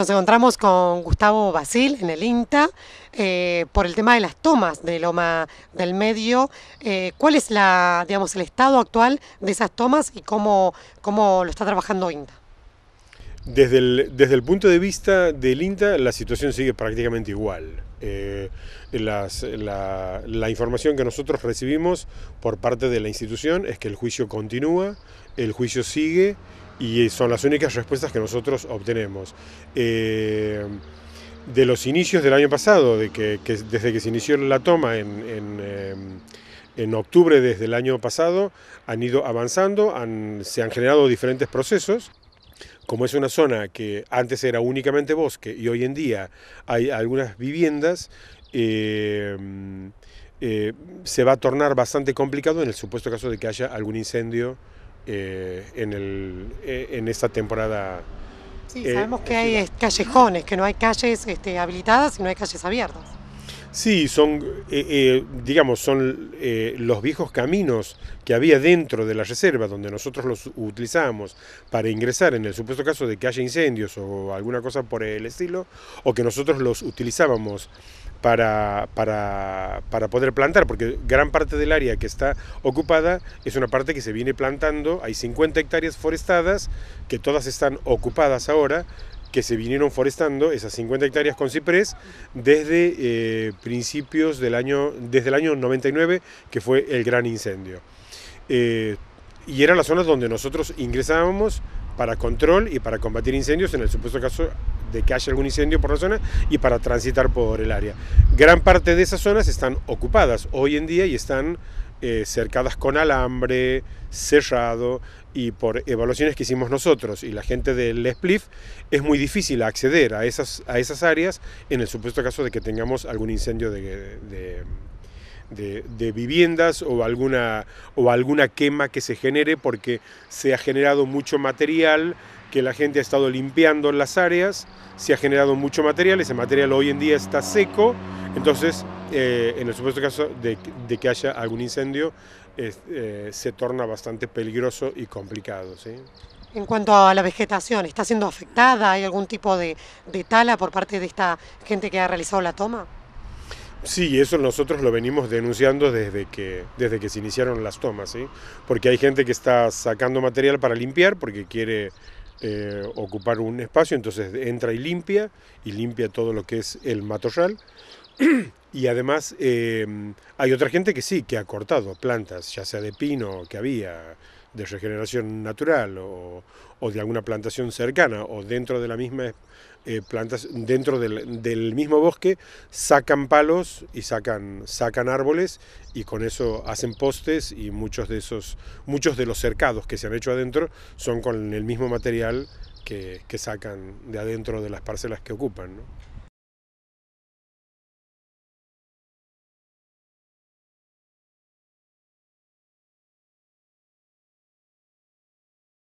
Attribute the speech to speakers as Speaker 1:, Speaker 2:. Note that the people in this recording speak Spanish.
Speaker 1: Nos encontramos con Gustavo Basil en el INTA eh, por el tema de las tomas de Loma del Medio. Eh, ¿Cuál es el estado actual de esas tomas y cómo, cómo lo está trabajando INTA?
Speaker 2: Desde el, desde el punto de vista del INTA, la situación sigue prácticamente igual. Eh, la información que nosotros recibimos por parte de la institución es que el juicio continúa, el juicio sigue y son las únicas respuestas que nosotros obtenemos. Eh, de los inicios del año pasado, de que, desde que se inició la toma en, eh, en, octubre desde el año pasado, han ido avanzando, han, se han generado diferentes procesos. Como es una zona que antes era únicamente bosque y hoy en día hay algunas viviendas, eh, se va a tornar bastante complicado en el supuesto caso de que haya algún incendio eh, en, el, eh, en, esta temporada.
Speaker 1: Sí, sabemos que hay callejones, que no hay calles este, habilitadas y no hay calles abiertas.
Speaker 2: Sí, son, eh, digamos, son los viejos caminos que había dentro de la reserva, donde nosotros los utilizábamos para ingresar en el supuesto caso de que haya incendios o alguna cosa por el estilo, o que nosotros los utilizábamos para, para, para, poder plantar, porque gran parte del área que está ocupada es una parte que se viene plantando, hay 50 hectáreas forestadas, que todas están ocupadas ahora, que se vinieron forestando esas 50 hectáreas con ciprés desde eh, principios del año, desde el año 99, que fue el gran incendio. Eh, y eran las zonas donde nosotros ingresábamos para control y para combatir incendios en el supuesto caso de que haya algún incendio por la zona y para transitar por el área. Gran parte de esas zonas están ocupadas hoy en día y están eh, cercadas con alambre, cerrado y por evaluaciones que hicimos nosotros y la gente del SPLIF es muy difícil acceder a esas, a esas áreas en el supuesto caso de que tengamos algún incendio de, de de, viviendas o alguna, o alguna quema que se genere porque se ha generado mucho material que la gente ha estado limpiando en las áreas, se ha generado mucho material, ese material hoy en día está seco, entonces eh, en el supuesto caso de, de, que haya algún incendio eh, se torna bastante peligroso y complicado. ¿sí?
Speaker 1: En cuanto a la vegetación, ¿está siendo afectada? ¿Hay algún tipo de, de tala por parte de esta gente que ha realizado la toma?
Speaker 2: Sí, eso nosotros lo venimos denunciando desde que, desde que se iniciaron las tomas, ¿sí? porque hay gente que está sacando material para limpiar porque quiere eh, ocupar un espacio, entonces entra y limpia, y limpia todo lo que es el matorral. y además eh, hay otra gente que sí, que ha cortado plantas, ya sea de pino que había, de regeneración natural o, o de alguna plantación cercana o dentro de la misma eh, dentro del, del, mismo bosque, sacan palos y sacan, sacan árboles y con eso hacen postes y muchos de esos, muchos de los cercados que se han hecho adentro son con el mismo material que, que sacan de adentro de las parcelas que ocupan.